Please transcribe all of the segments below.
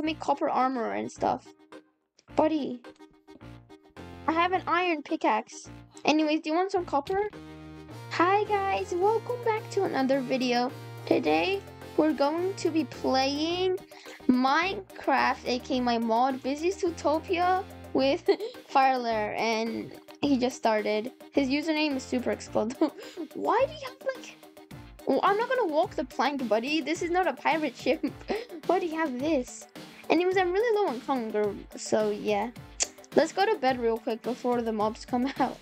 can make copper armor and stuff. Buddy. I have an iron pickaxe. Anyways, do you want some copper? Hi guys, welcome back to another video. Today, we're going to be playing Minecraft, aka my mod, Bizzy Tooltopia with Firelair, and he just started. His username is Super Explode. Why do you have like... I'm not gonna walk the plank, buddy. This is not a pirate ship. Why do you have this? Anyways, I'm really low on hunger, so yeah. Let's go to bed real quick before the mobs come out.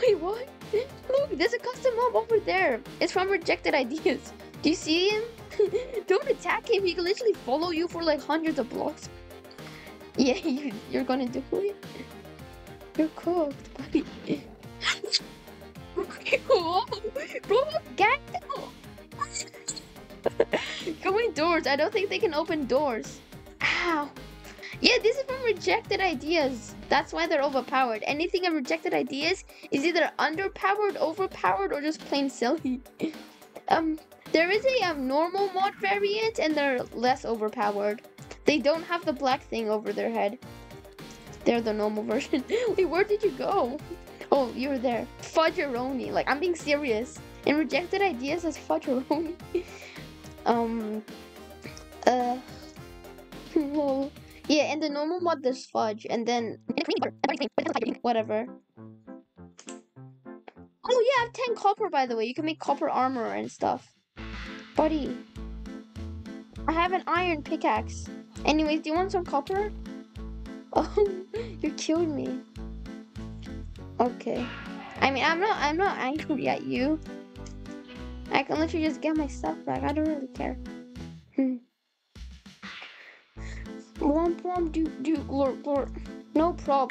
Wait, what? Look, there's a custom mob over there. It's from Rejected Ideas. Do you see him? Don't attack him. He can literally follow you for like hundreds of blocks. Yeah, you, you're gonna do it. You're cooked, buddy. I don't think they can open doors. Ow. Yeah, this is from Rejected Ideas. That's why they're overpowered. Anything in Rejected Ideas is either underpowered, overpowered, or just plain silly. um, there is a um, normal mod variant, and they're less overpowered. They don't have the black thing over their head. They're the normal version. Wait, where did you go? Oh, you were there. Fudgeroni. Like, I'm being serious. And Rejected Ideas as Fudgeroni. um, uh, yeah, in the normal mod there's fudge, and then whatever. Oh yeah, I have 10 copper by the way. You can make copper armor and stuff. Buddy. I have an iron pickaxe. Anyways, do you want some copper? Oh, you killed me. Okay. I mean, I'm not I'm not angry at you. I can literally just get my stuff back. I don't really care. Womp womp do do glor glor. No problem.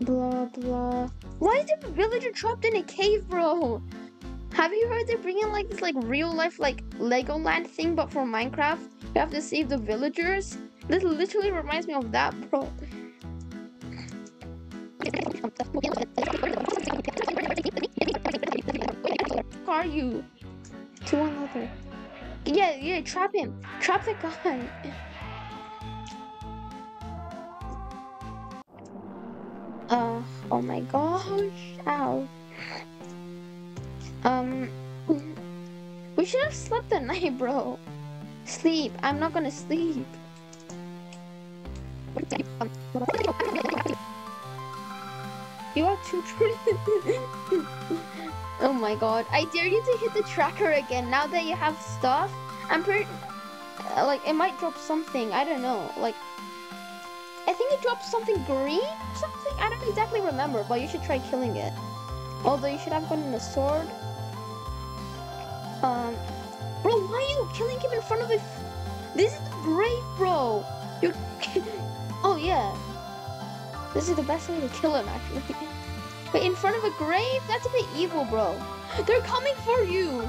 Blah blah. Why is the villager trapped in a cave, bro? Have you heard they're bringing like this like real life like Legoland thing, but for Minecraft? You have to save the villagers. This literally reminds me of that, bro. Are you? To another. Yeah, yeah, trap him. Trap the guy. Uh, oh my gosh. Ow. Um, we should have slept at night, bro. Sleep. I'm not gonna sleep. You are too true. oh my god. I dare you to hit the tracker again now that you have stuff. I'm pretty... Uh, like, it might drop something. I don't know. Like, I think it drops something green something. I don't exactly remember, but you should try killing it. Although you should have gotten a sword. Um, bro, why are you killing him in front of a... This is the brave, bro. You're... oh, yeah. This is the best way to kill him, actually. But in front of a grave? That's a bit evil, bro. They're coming for you.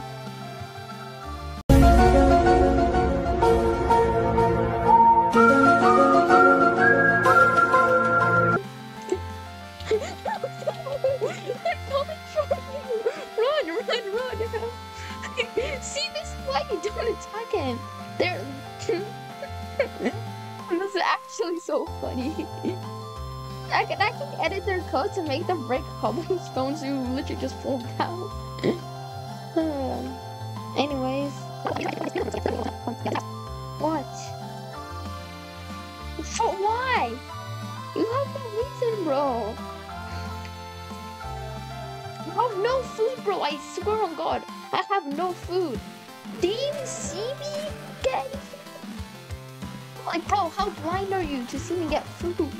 See, this why you don't attack him. They're... this is actually so funny. I can actually edit their code to make them break cobblestones who literally just fall down. Hmm. Anyways. What? For why? You have no reason, bro. You have no food, bro. I swear on God. I have no food. Do you see me get Like, bro, how blind are you to see me get food?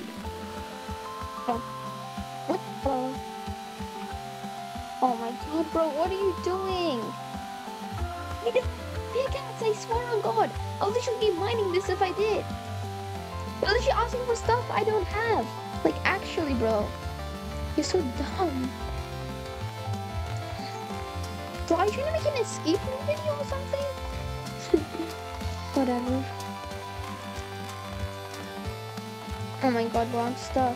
What the? Oh my god, bro, what are you doing? Pickaxe, I swear on god. I'll literally be mining this if I did. You're literally asking for stuff I don't have. Like, actually, bro. You're so dumb. Bro, are you trying to make an escape room video or something? Whatever. Oh my god, bro, I'm stuck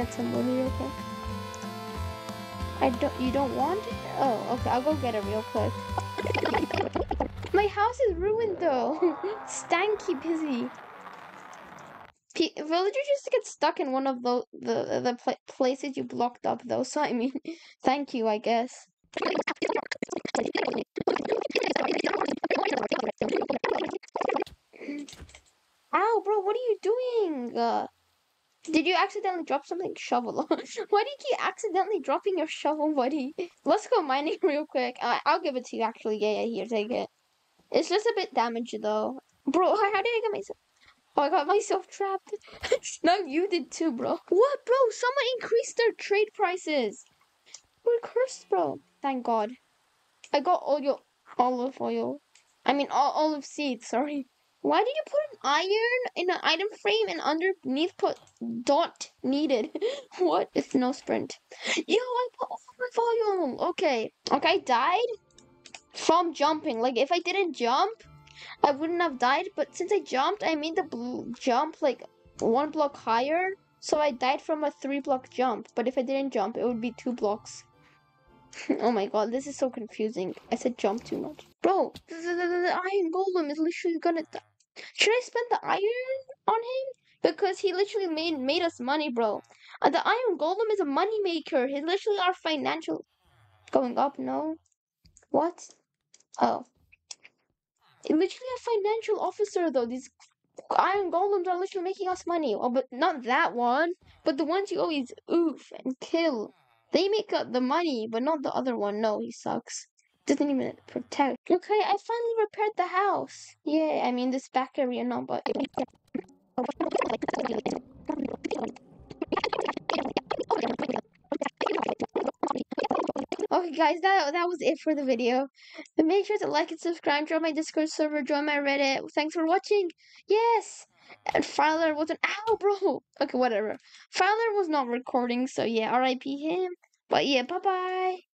get some money real quick? I don't- you don't want it? Oh, okay, I'll go get it real quick. My house is ruined though! Stanky busy! P villagers just get stuck in one of the the the pla places you blocked up though. So I mean, thank you, I guess. Ow, bro, what are you doing? Uh, did you accidentally drop something? Shovel. Why do you keep accidentally dropping your shovel, buddy? Let's go mining real quick. I'll give it to you, actually. Yeah, yeah, here, take it. It's just a bit damaged, though. Bro, how, how did I get myself... Oh, I got myself trapped. no, you did too, bro. What, bro? Someone increased their trade prices. We're cursed, bro. Thank God. I got all your olive oil. I mean, all olive seeds, sorry. Why did you put an iron in an item frame and underneath put dot needed? what? It's no sprint. Yo, I put olive oil. Okay. Okay, I died from jumping. Like, if I didn't jump, I wouldn't have died, but since I jumped, I made the jump like one block higher, so I died from a three block jump. But if I didn't jump, it would be two blocks. oh my god, this is so confusing. I said jump too much. Bro, the, the, the, the iron golem is literally gonna die. Should I spend the iron on him? Because he literally made made us money, bro. Uh, the iron golem is a money maker. He's literally our financial... Going up, no? What? Oh literally a financial officer though. These iron golems are literally making us money. Oh, but not that one. But the ones you always oof and kill. They make up the money, but not the other one. No, he sucks. Doesn't even protect. Okay, I finally repaired the house. Yeah, I mean this back area, no, but. Guys, that that was it for the video. Make sure to like and subscribe, join my Discord server, join my Reddit. Thanks for watching. Yes! And Filer was an Ow, bro! Okay, whatever. Filer was not recording, so yeah, RIP him. But yeah, bye bye.